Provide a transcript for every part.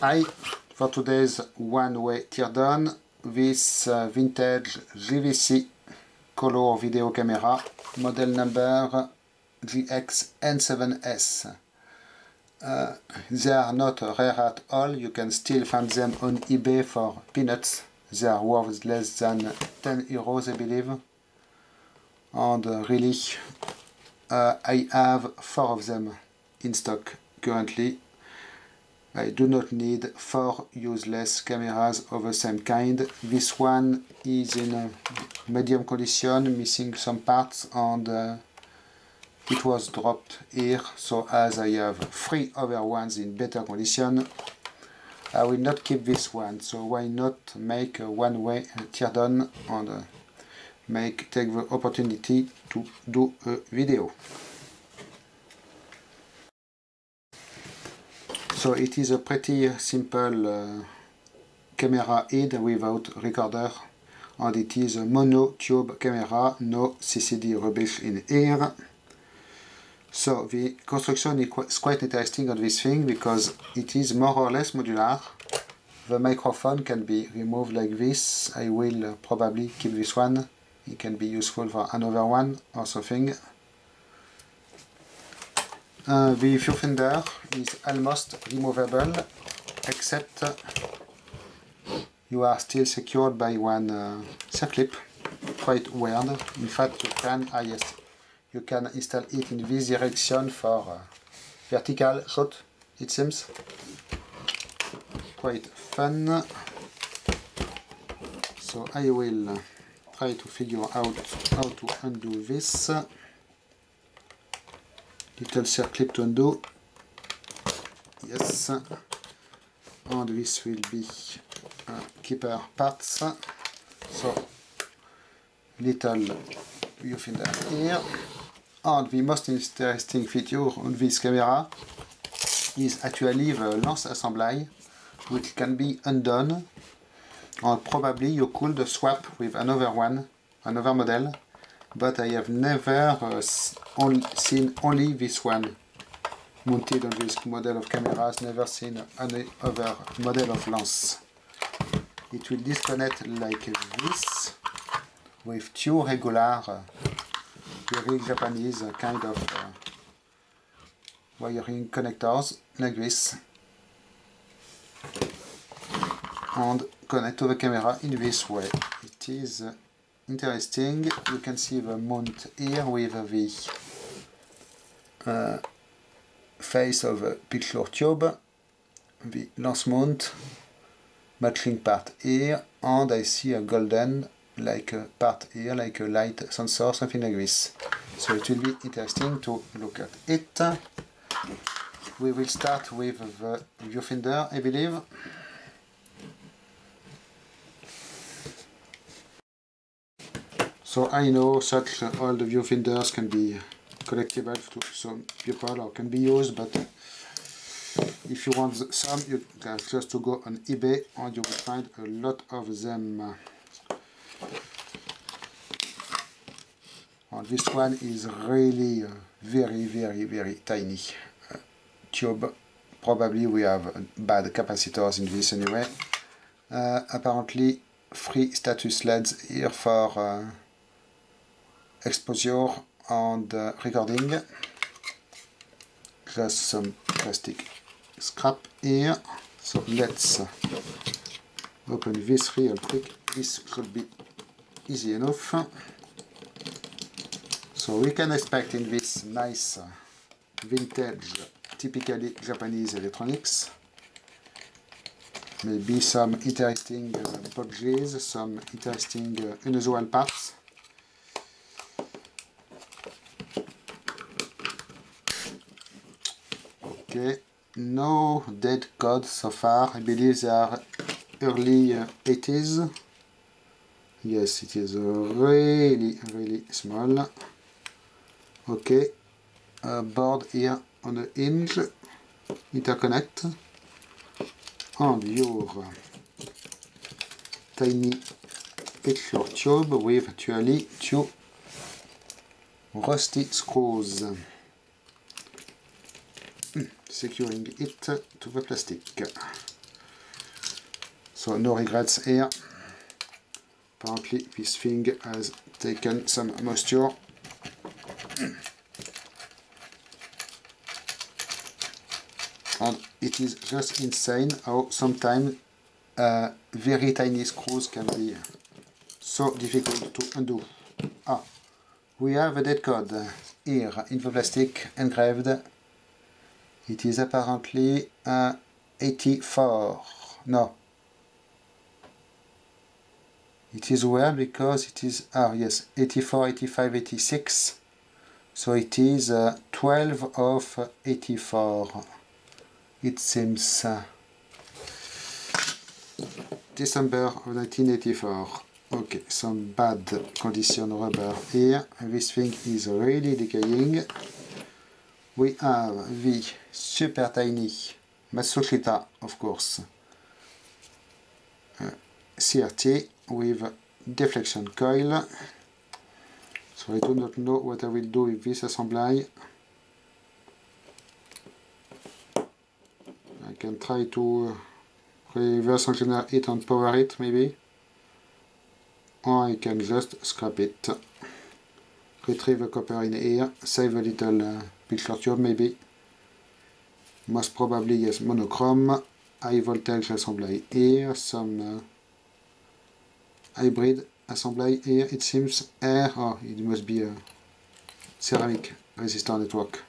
Hi, for today's one-way teardown, this uh, vintage JVC color video camera, model number GX-N7S. Uh, they are not rare at all, you can still find them on eBay for peanuts. They are worth less than 10 euros, I believe. And uh, really, I have four of them in stock currently. I do not need four useless cameras of the same kind. This one is in medium condition, missing some parts and uh, it was dropped here. So as I have three other ones in better condition, I will not keep this one. So why not make a one-way teardown and uh, make take the opportunity to do a video. So it is a pretty simple uh, camera head without recorder and it is a mono tube camera, no CCD rubbish in here. So the construction is quite interesting on this thing because it is more or less modular. The microphone can be removed like this. I will probably keep this one. It can be useful for another one or something. Uh, the viewfinder is almost removable except you are still secured by one uh, circlip quite weird. In fact you can ah yes you can install it in this direction for uh, vertical shot it seems. Quite fun. So I will try to figure out how to undo this little circlip to undo yes. And this will be uh, keeper parts. So little viewfinder here. And the most interesting feature on this camera is actually the lens assembly which can be undone. And probably you could swap with another one another model but I have never uh, seen only this one mounted on this model of cameras, never seen any other model of lens. It will disconnect like this with two regular, uh, very Japanese kind of uh, wiring connectors like this and connect to the camera in this way. It is uh, interesting. You can see the mount here with the uh, face of a picture tube, the lens mount, matching part here, and I see a golden like a part here, like a light sensor, something like this. So it will be interesting to look at it. We will start with the viewfinder, I believe. So I know such all the viewfinders can be collectible to some people or can be used, but if you want some, you can just to go on eBay and you will find a lot of them. And this one is really uh, very, very, very tiny uh, tube. Probably we have bad capacitors in this anyway. Uh, apparently, free status LEDs here for uh, exposure and uh, recording. Just some plastic scrap here. So let's open this real quick. This should be easy enough. So we can expect in this nice vintage, typically Japanese electronics. Maybe some interesting uh, bodges, some interesting uh, unusual parts. No dead code so far. I believe they are early uh, 80s. Yes, it is really, really small. Okay, a board here on the hinge, interconnect, and your tiny picture tube with actually two rusty screws securing it to the plastic. So no regrets here. Apparently this thing has taken some moisture. And it is just insane how sometimes uh, very tiny screws can be so difficult to undo. Ah, we have a dead code here in the plastic engraved. It is apparently uh, 84. No. It is weird because it is, ah yes, 84, 85, 86. So it is uh, 12 of 84. It seems. Uh, December of 1984. Okay, some bad condition rubber here. This thing is really decaying. We have the super tiny Matsushita, of course, uh, CRT with deflection coil. So I do not know what I will do with this assembly. I can try to reverse engineer it and power it maybe. Or I can just scrap it. Retrieve the copper in here, save a little uh, picture tube maybe. Most probably yes, monochrome, high voltage assembly here, some uh, hybrid assembly here, it seems air, oh it must be a ceramic resistor network.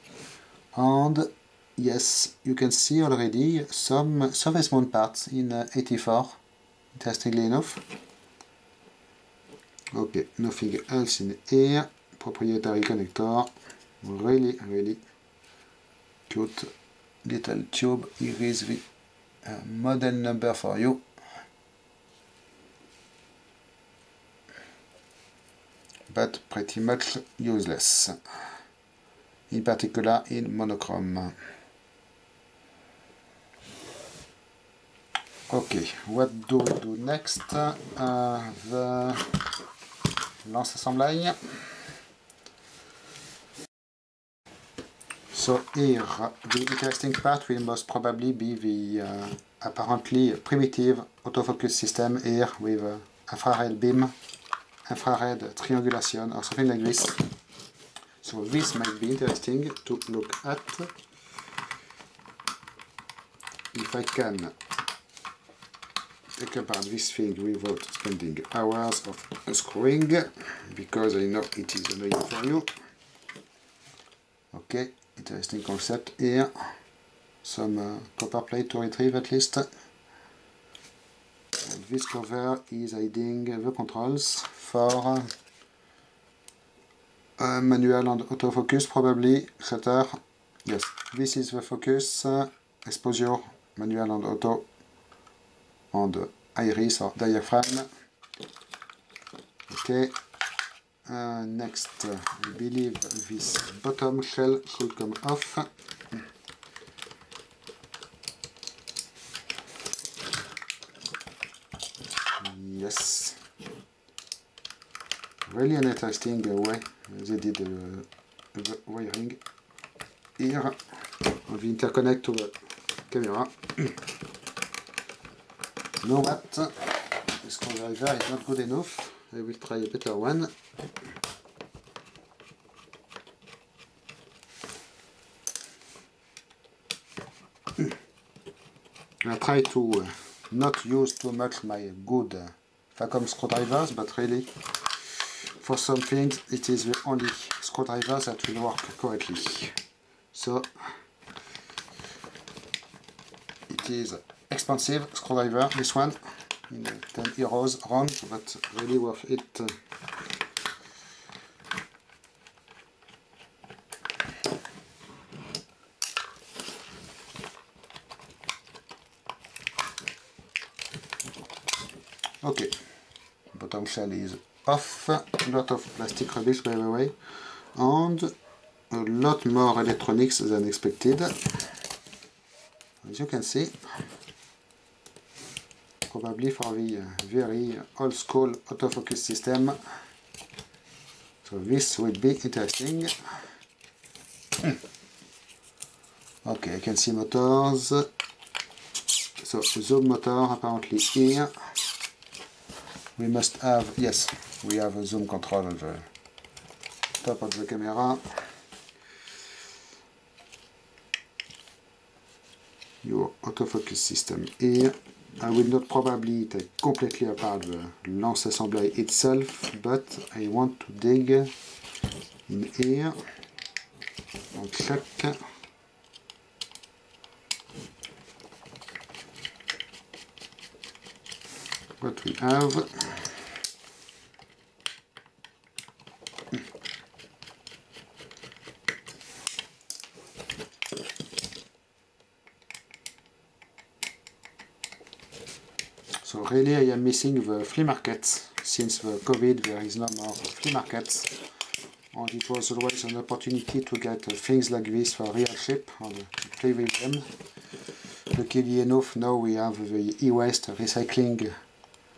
And yes, you can see already some surface mount parts in uh, 84, interestingly enough. Okay, nothing else in here. Proprietary connector. Really, really cute little tube. Here is the uh, model number for you. But pretty much useless. In particular in monochrome. Okay, what do we do next? Uh, the lance assembly. So here, the interesting part will most probably be the uh, apparently primitive autofocus system here with uh, infrared beam, infrared triangulation or something like this. So this might be interesting to look at if I can take apart this thing without spending hours of unscrewing because I know it is annoying for you. Okay, interesting concept here. Some uh, copper plate to retrieve at least. And this cover is hiding the controls for uh, manual and autofocus probably, shutter. Yes, this is the focus, uh, exposure, manual and auto and iris or diaphragm. Okay, uh, next uh, I believe this bottom shell should come off. Yes, really an interesting way they did the wiring here of the interconnect to the camera. No what? The is not good enough. I will try a better one. I try to uh, not use too much my good uh, Facom screwdrivers, but really for some things it is the only screwdriver that will work correctly. So it is expensive screwdriver, this one, in 10 euros round, but really worth it. Okay, bottom shell is off, a lot of plastic rubbish by the way, and a lot more electronics than expected. As you can see, probably for the very old school autofocus system. So this will be interesting. Okay, I can see motors, So zoom motor apparently here. We must have, yes, we have a zoom control on top of the camera. Your autofocus system here. I will not probably take completely apart the lens assembly itself, but I want to dig in here and check what we have. So really I am missing the flea markets. Since the COVID there is no more flea markets. And it was always an opportunity to get things like this for real cheap and play with them. Luckily enough now we have the e-waste recycling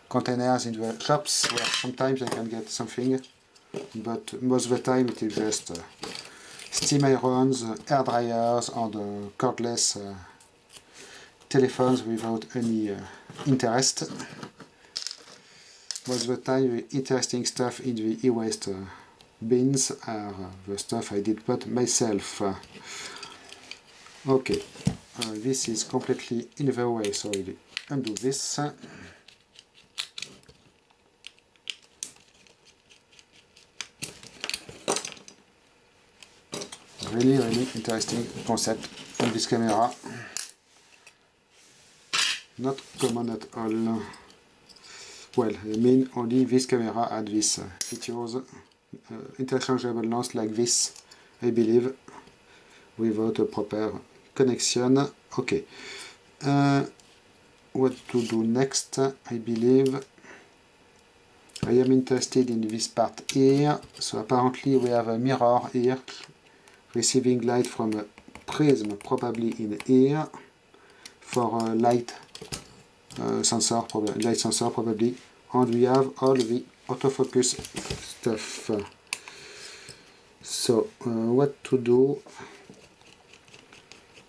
containers in the shops where sometimes I can get something but most of the time it is just uh, steam irons, air dryers and uh, cordless uh, telephones without any uh, interest. Most of the time the interesting stuff in the e-waste uh, bins are uh, the stuff I did put myself. Okay, uh, this is completely in the way so I undo this. Really, really interesting concept on this camera. Not common at all. Well, I mean only this camera had uh, features. Uh, interchangeable lens like this, I believe, without a proper connection. Okay. Uh, what to do next? I believe I am interested in this part here. So apparently we have a mirror here receiving light from a prism, probably in here, for a light uh, sensor, probably light sensor probably, and we have all the autofocus stuff. So uh, what to do?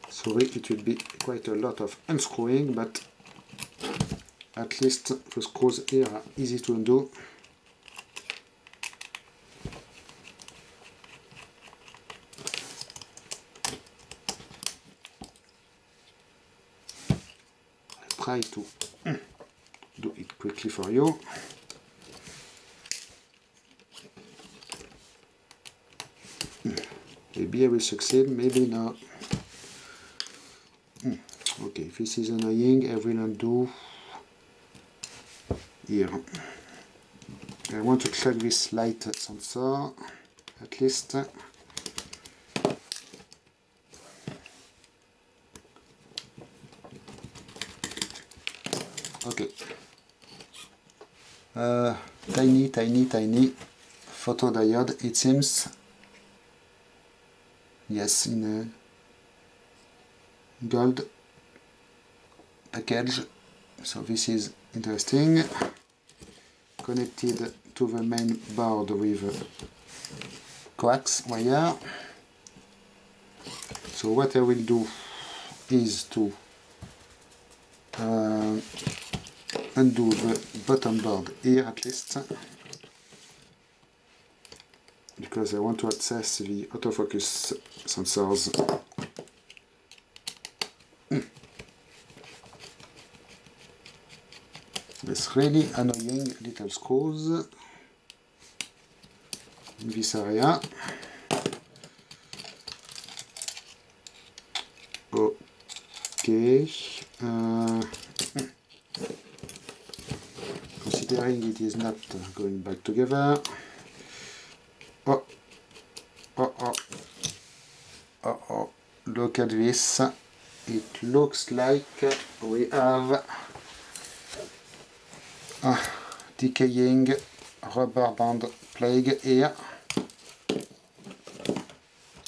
Sorry, it will be quite a lot of unscrewing, but at least the screws here are easy to undo. Try to do it quickly for you. Maybe I will succeed, maybe not. Okay, this is annoying, I will undo here. I want to check this light sensor, at least. Okay. Uh, tiny, tiny, tiny photodiode, it seems. Yes, in a gold package. So this is interesting. Connected to the main board with coax wire. So what I will do is to uh, undo the bottom board here at least because I want to access the autofocus sensors. Mm. It's really annoying little screws. In this area okay uh, it is not going back together. Oh, oh, oh, oh, oh, look at this. It looks like we have a decaying rubber band plague here.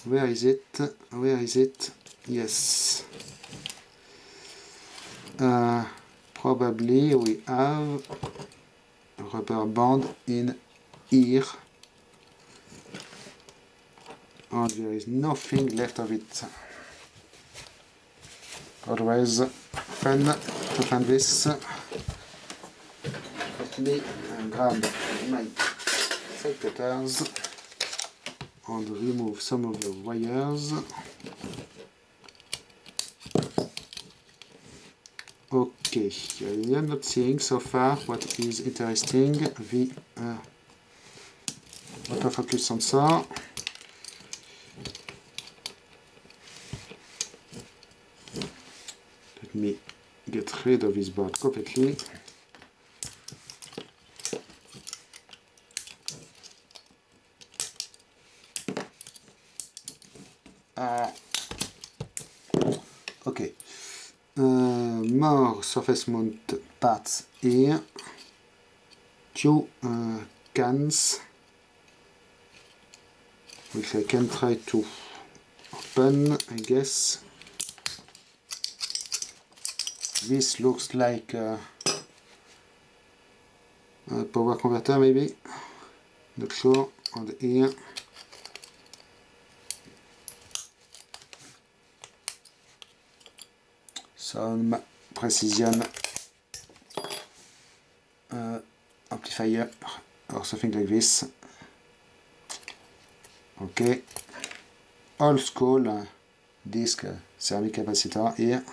Where is it? Where is it? Yes. Uh, probably we have rubber band in here and there is nothing left of it otherwise fun to find this. Let me grab my cutters and remove some of the wires. Okay, I am not seeing so far what is interesting. The uh, autofocus sensor. Let me get rid of this board completely. Surface mount parts here. Two uh, cans which I can try to open, I guess. This looks like a, a power converter maybe, not sure, on here. Some precision uh, amplifier or something like this. Okay. Old school uh, disc ceramic capacitor here.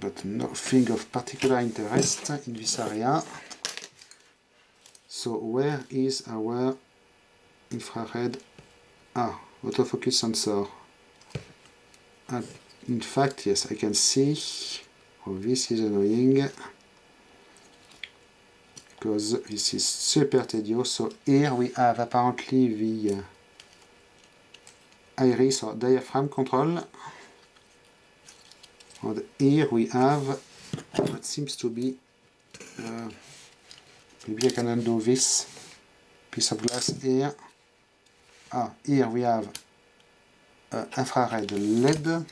But nothing of particular interest in this area. So where is our infrared? Ah autofocus sensor? Uh, in fact, yes, I can see. Oh, this is annoying because this is super tedious. So here we have apparently the uh, iris or diaphragm control. And here we have what seems to be, uh, maybe I can undo this piece of glass here. Ah, here we have uh, infrared LED.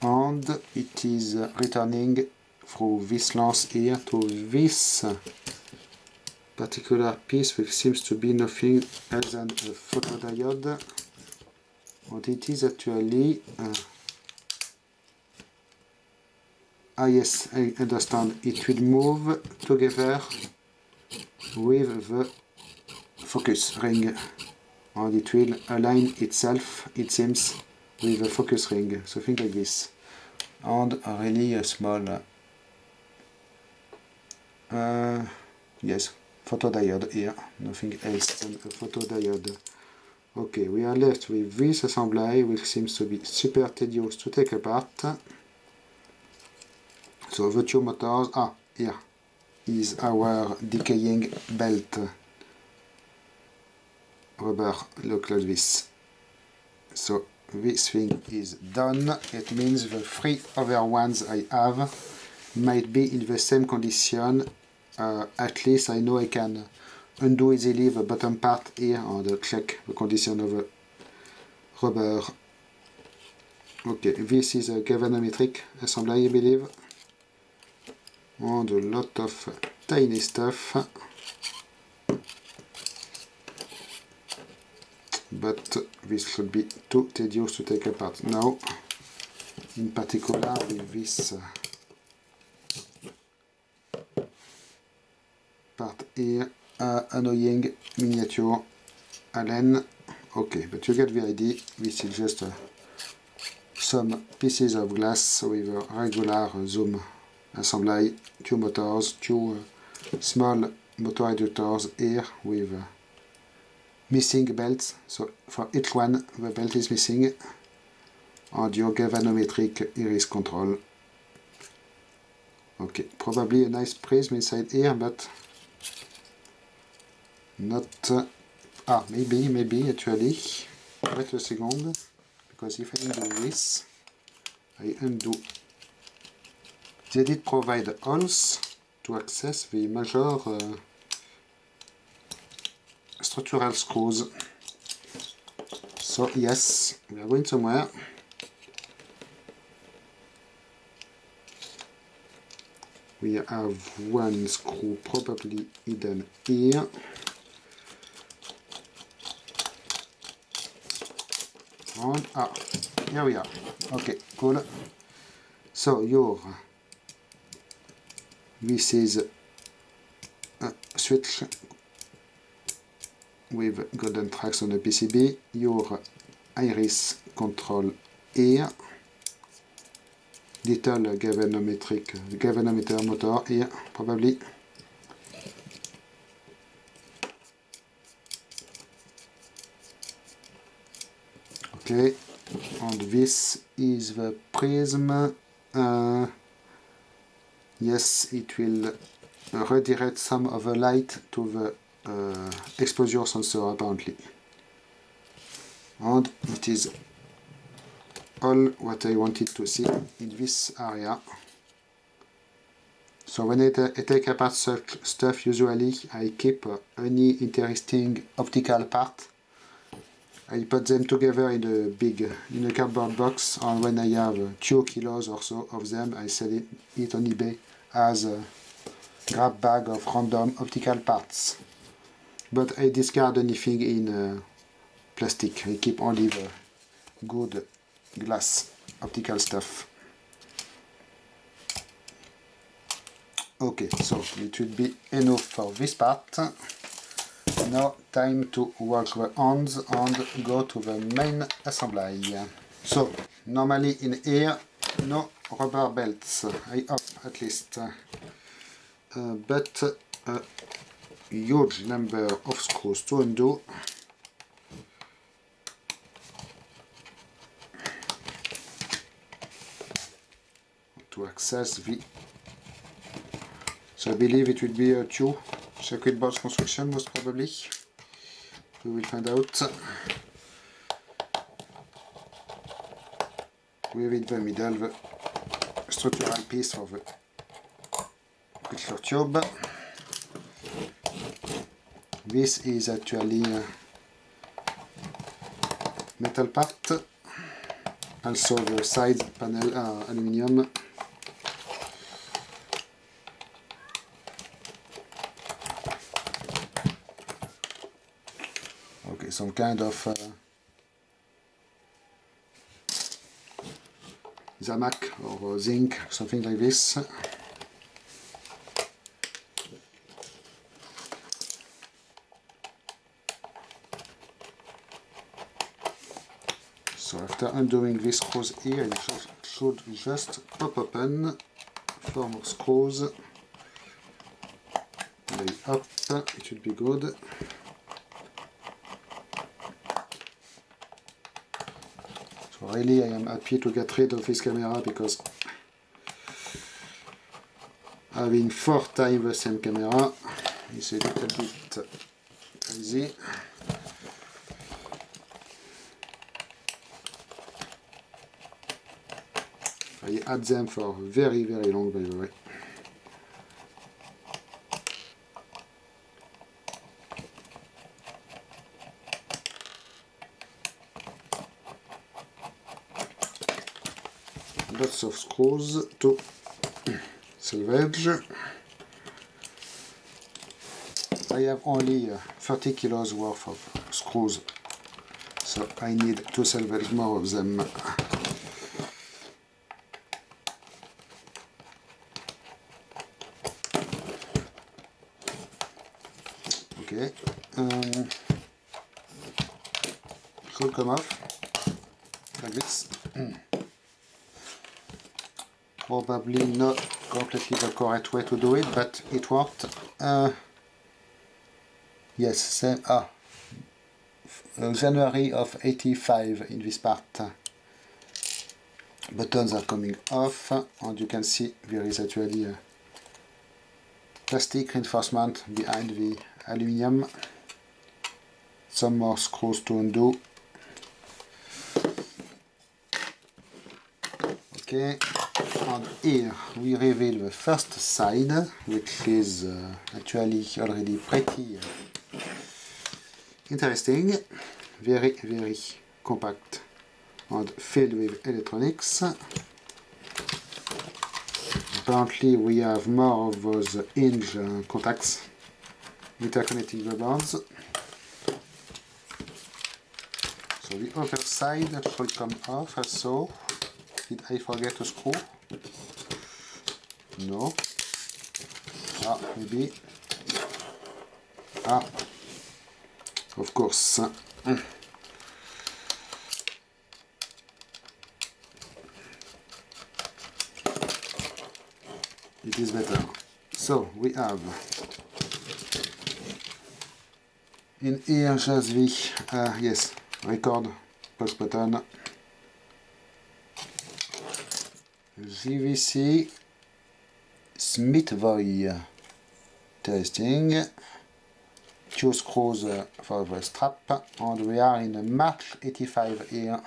and it is returning through this lens here to this particular piece which seems to be nothing else than a photodiode and it is actually uh, ah yes I understand it will move together with the focus ring and it will align itself it seems with a focus ring, something like this. And really a small, uh, yes, photodiode here, nothing else than a photodiode. Okay, we are left with this assembly, which seems to be super tedious to take apart. So two motors, ah, here is our decaying belt rubber, look like this. So this thing is done. It means the three other ones I have might be in the same condition. Uh, at least I know I can undo easily the bottom part here and check the condition of the rubber. Okay, this is a galvanometric assembly I believe. And a lot of tiny stuff. but this should be too tedious to take apart. Now in particular with this part here uh, annoying miniature. Allen. Okay but you get the idea. This is just uh, some pieces of glass with a regular zoom assembly two motors two uh, small motor reductors here with missing belts. So for each one the belt is missing. And your galvanometric iris control. Okay probably a nice prism inside here but not uh, ah maybe maybe actually. Wait a second because if I undo this I undo they did provide holes to access the major uh, structural screws. So yes, we are going somewhere. we have one screw probably hidden here and ah here we are okay cool so your this is a switch with golden tracks on the PCB your iris control here little galvanometric galvanometer motor here probably. Okay and this is the prism uh, yes it will redirect some of the light to the uh, exposure sensor apparently. And it is all what I wanted to see in this area. So when I, take apart such stuff usually I keep uh, any interesting optical part. I put them together in a big in a cardboard box and when I have 2 kilos or so of them I sell it on eBay as a grab bag of random optical parts but I discard anything in uh, plastic. I keep only the good glass optical stuff. Okay so it will be enough for this part. Now time to work the hands and go to the main assembly. So normally in here no rubber belts I hope at least uh, but a huge number of screws to undo. To access the so I believe it will be a two circuit board construction most probably. We will find out. With in the middle the structural piece the picture tube this is actually metal part also the side panel are aluminium. Okay some kind of uh, Zamac or zinc something like this so after undoing these screws here it should just pop open four more screws lay up it should be good really I am happy to get rid of this camera because having four times the same camera is a little bit crazy I had them for very very long by the way. Lots of screws to salvage. I have only uh, 30 kilos worth of screws, so I need to salvage more of them. Okay, um, should come off Probably not completely the correct way to do it, but it worked. Uh, yes, same. Ah, January of 85 in this part. Buttons are coming off, and you can see there is actually a plastic reinforcement behind the aluminium some more screws to undo and here we reveal the first side which is uh, actually already pretty uh, interesting very very compact and filled with electronics apparently we have more of those hinge uh, contacts interconnecting the bonds. So the other side should come off as so. Did I forget to screw? No. Ah, maybe. Ah, of course. It is better. So we have in here the uh, yes record push button GVC Smith Voy testing. Two screws for the strap. And we are in March 85 here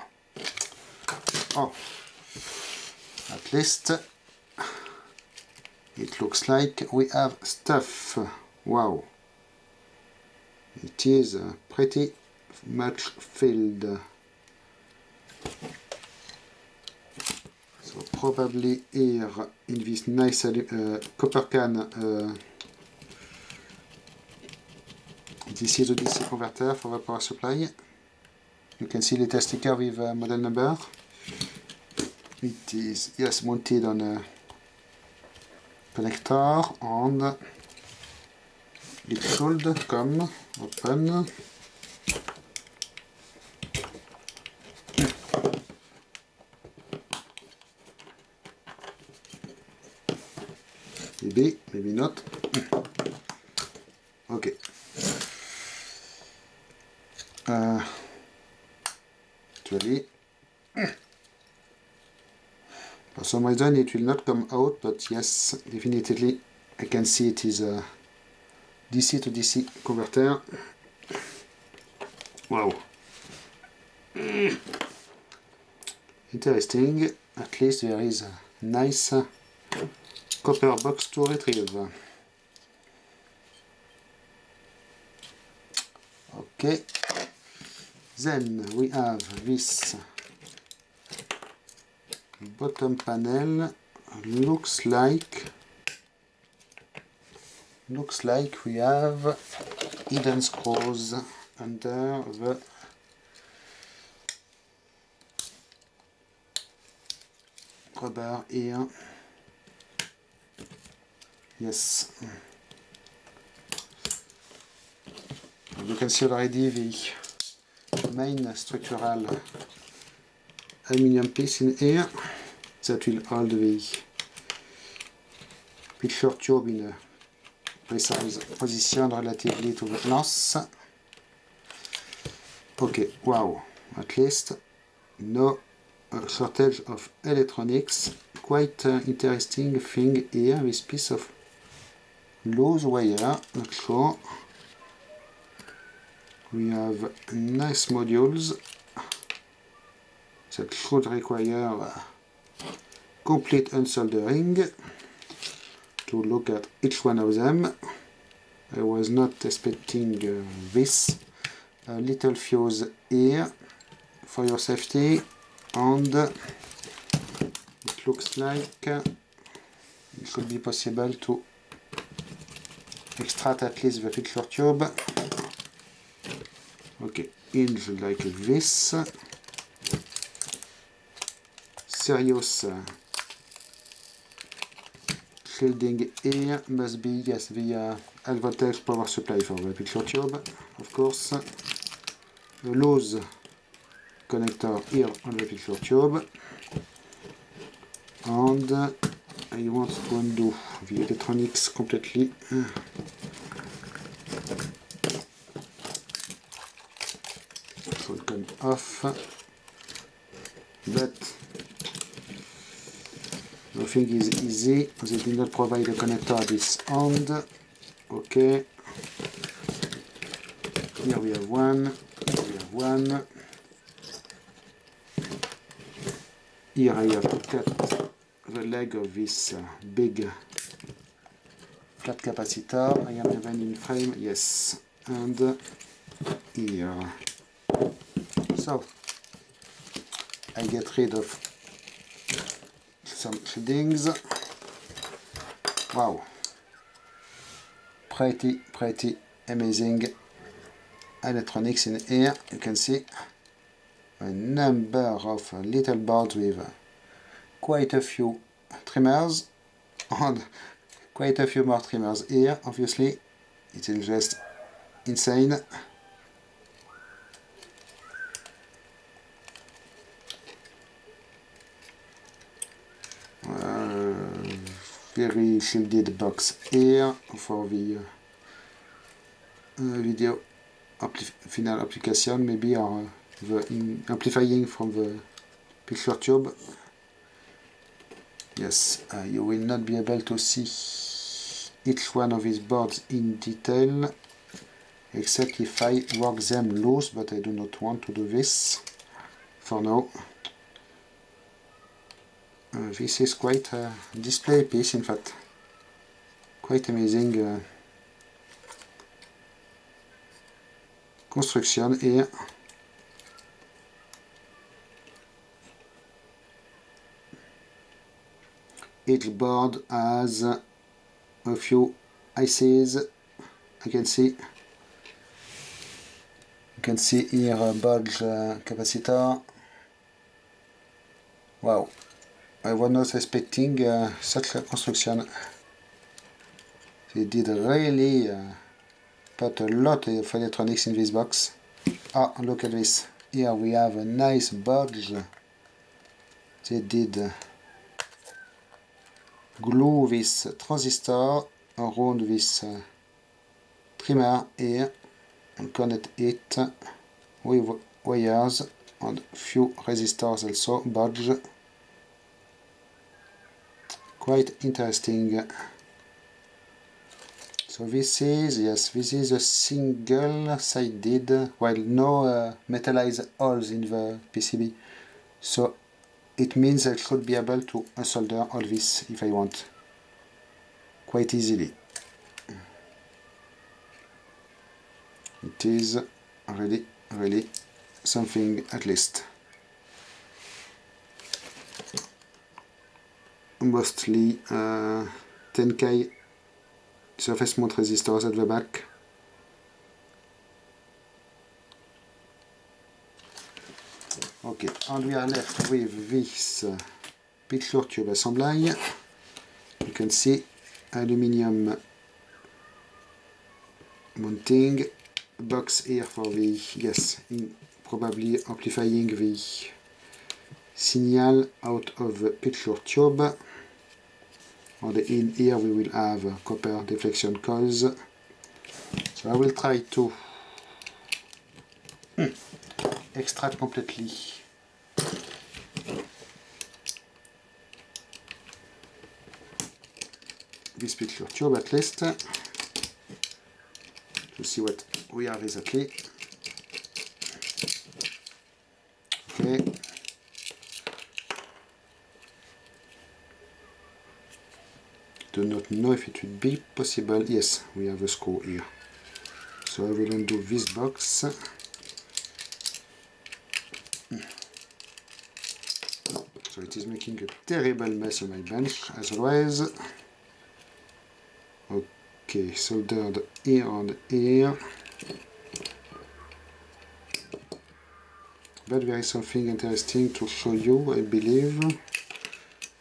oh at least it looks like we have stuff. Wow. It is pretty much filled so probably here in this nice uh, copper can uh, DC to DC converter for the power supply. You can see the sticker with uh, model number. It is yes mounted on a connector and it should come open maybe maybe not okay uh, actually for some reason it will not come out but yes definitely I can see it is a DC to DC converter. Wow. Interesting. At least there is a nice copper box to retrieve okay then we have this bottom panel looks like. Looks like we have hidden screws under the rubber here yes. You can see already the main structural aluminium piece in here that will hold the picture tube in a precise position relatively to the NOS. Okay, wow, at least no shortage of electronics. Quite interesting thing here, this piece of loose wire, not sure. We have nice modules that should require complete unsoldering to look at each one of them. I was not expecting uh, this. A little fuse here for your safety and it looks like it should be possible to extract at least the picture tube. Okay, hinge like this. Serious shielding here must be yes the uh, voltage power supply for the picture tube of course a loose connector here on the picture tube and I want to undo the electronics completely. So it come off. But nothing is easy. They did not provide a connector at this end. Okay. Here we have one. Here we have one. Here I have to cut the leg of this big flat capacitor I am even in frame yes and here. So I get rid of some shieldings wow. Pretty pretty amazing electronics in here. You can see a number of little boards with quite a few trimmers and quite a few more trimmers here. Obviously it is just insane. Uh, very shielded box here for the uh, video final application maybe or the amplifying from the picture tube yes uh, you will not be able to see each one of these boards in detail except if I work them loose but I do not want to do this for now. Uh, this is quite a display piece in fact. Quite amazing uh, construction here each board has a few ICs I can see you can see here a bulge uh, capacitor. Wow. I was not expecting uh, such a construction. They did really uh, put a lot of electronics in this box. Ah look at this. Here we have a nice bulge. They did glue this transistor around this trimmer here and connect it with wires and few resistors also bulge quite interesting. So this is yes this is a single sided while no uh, holes in the PCB so it means I should be able to solder all this if I want. Quite easily. It is really really something at least. Mostly uh, 10k surface mount resistors at the back okay and we are left with this uh, picture tube assembly you can see aluminium mounting box here for the yes probably amplifying the signal out of the picture tube. On the in here we will have copper deflection coils. So I will try to extract completely this picture. Tube at least to see what we have exactly. Okay. Do not know if it would be possible. Yes we have a screw here. So I will undo this box. So it is making a terrible mess on my bench as always okay soldered here and here but there is something interesting to show you I believe.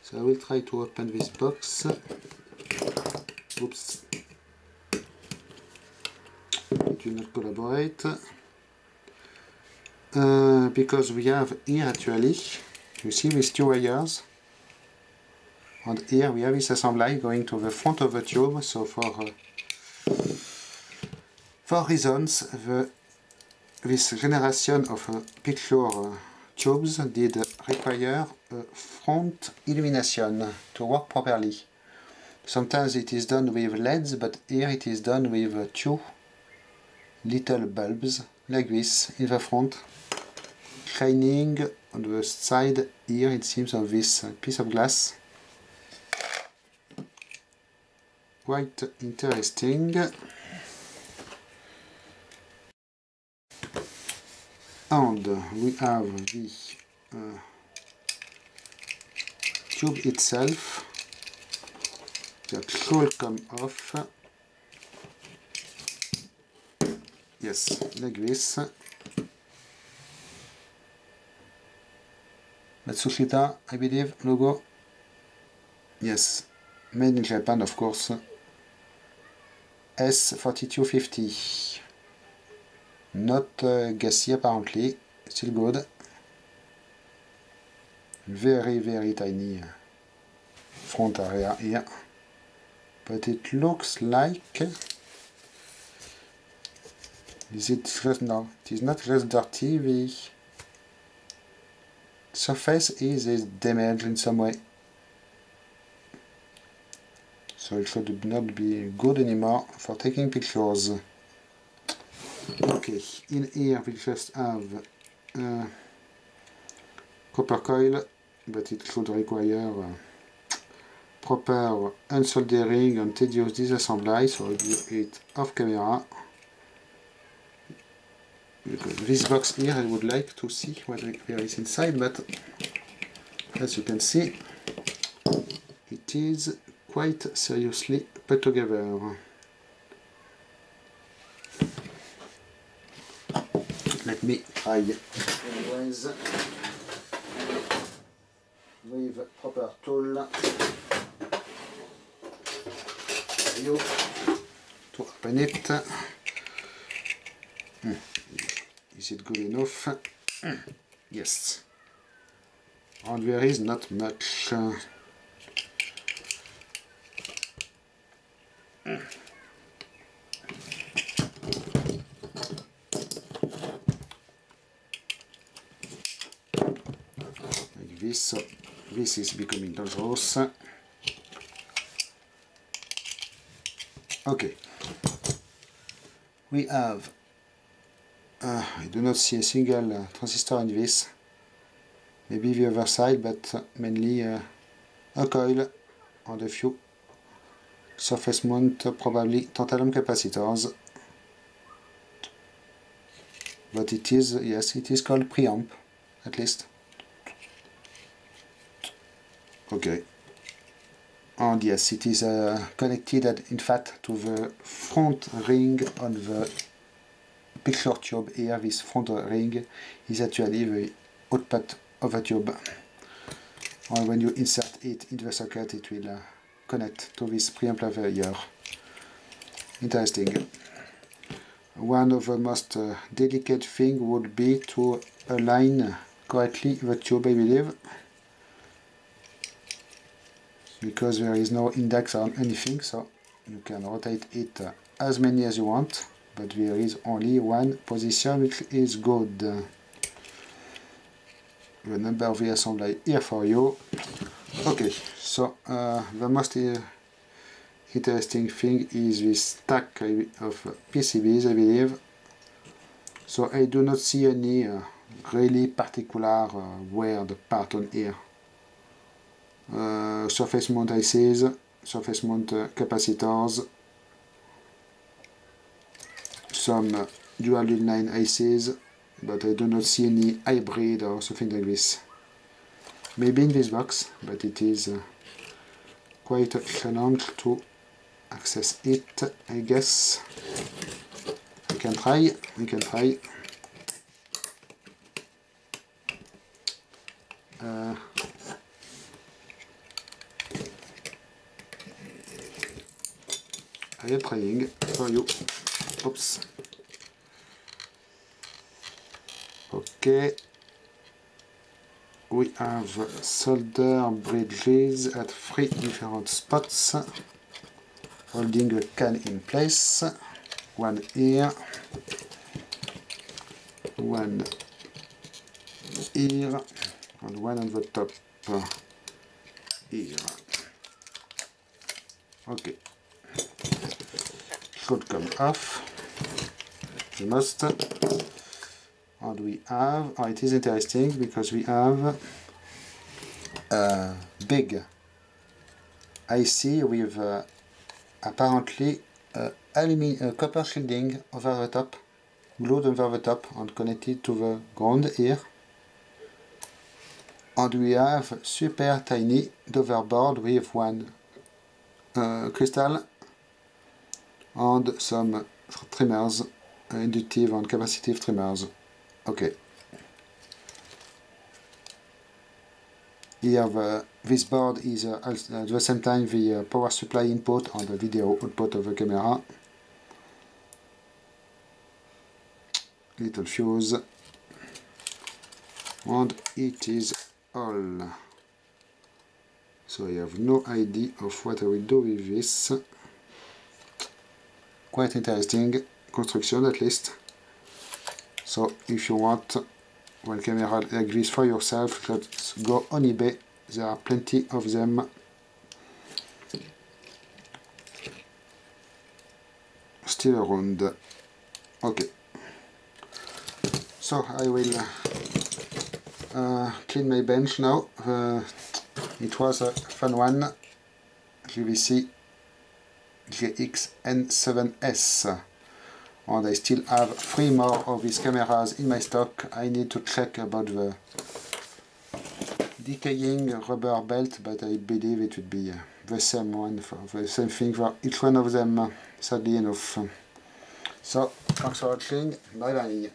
So I will try to open this box. Oops. It will not collaborate. Uh, because we have here actually you see these two wires and here we have this assembly going to the front of the tube. So for uh, for reasons the this generation of uh, picture uh, tubes did require a front illumination to work properly. Sometimes it is done with LEDs but here it is done with uh, two little bulbs like this in the front. Shining on the side here it seems of this piece of glass quite interesting and we have the uh, tube itself that should come off. Yes, like this. Matsushita, I believe, logo. Yes, made in Japan, of course. S4250. Not uh, gassy apparently, still good. Very, very tiny front area here. But it looks like is it just no? It is not just dirty. The surface is, is damaged in some way. So it should not be good anymore for taking pictures. Okay, in here we just have uh, copper coil, but it should require uh, proper unsoldering and tedious disassembly, so I'll do it off camera this box here I would like to see what there is inside but as you can see it is quite seriously put together let me try anyways with proper tool you to open it hmm. Is it good enough? yes. And there is not much. Uh, like this. So this is becoming dangerous. Okay. We have uh, I do not see a single uh, transistor in this. Maybe the other side, but uh, mainly uh, a coil and a few surface mount, probably tantalum capacitors. But it is, yes, it is called preamp, at least. Okay. And yes, it is uh, connected, in fact, to the front ring on the picture tube here, this front ring is actually the output of a tube. And when you insert it in the socket, it will uh, connect to this preamp level here. Interesting. One of the most uh, delicate thing would be to align correctly the tube, I believe. Because there is no index on anything, so you can rotate it uh, as many as you want but there is only one position which is good. The number of the assembly here for you. Okay so uh, the most uh, interesting thing is this stack of PCBs I believe. So I do not see any uh, really particular uh, weird pattern here uh, surface mount ICs surface mount capacitors some dual line ICs, but I do not see any hybrid or something like this. Maybe in this box, but it is uh, quite challenge to access it, I guess. We can try, we can try. Uh, Okay. We have solder bridges at three different spots, holding the can in place. One here, one here, and one on the top here. Okay. Should come off. We must. And we have oh, it is interesting because we have a big. IC with uh, apparently uh, aluminium uh, copper shielding over the top glued over the top and connected to the ground here. And we have super tiny board with one uh, crystal and some trimmers, inductive and capacitive trimmers. Okay. Here the, this board is uh, at the same time the uh, power supply input and the video output of the camera. Little fuse and it is all. So I have no idea of what I will do with this. Quite interesting construction at least. So if you want one camera like this for yourself, let's go on eBay. There are plenty of them. Still around. Okay. So I will uh, clean my bench now. Uh, it was a fun one. GVC GXN7S and I still have three more of these cameras in my stock. I need to check about the decaying rubber belt but I believe it would be the same one for the same thing for each one of them sadly enough. So thanks for watching, bye bye.